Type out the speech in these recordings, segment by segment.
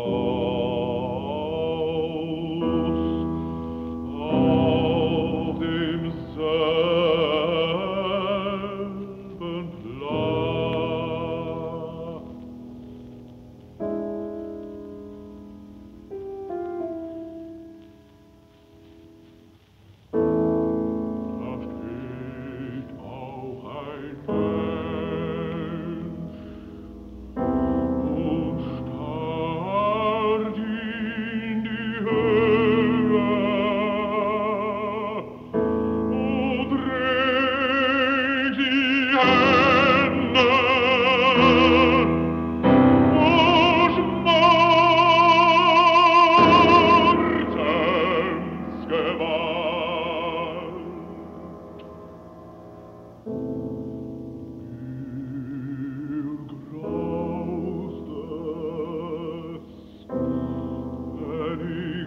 Oh.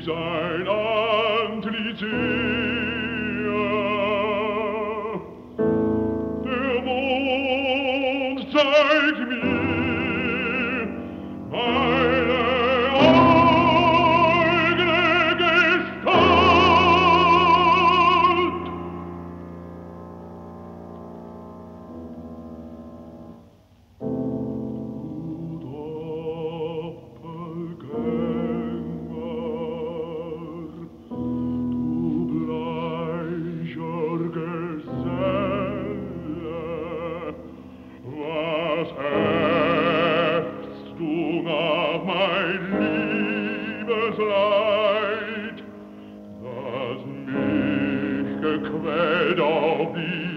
sein Amt Lycia. Der Mond zeigt mir das Leid, das mich gequält auf die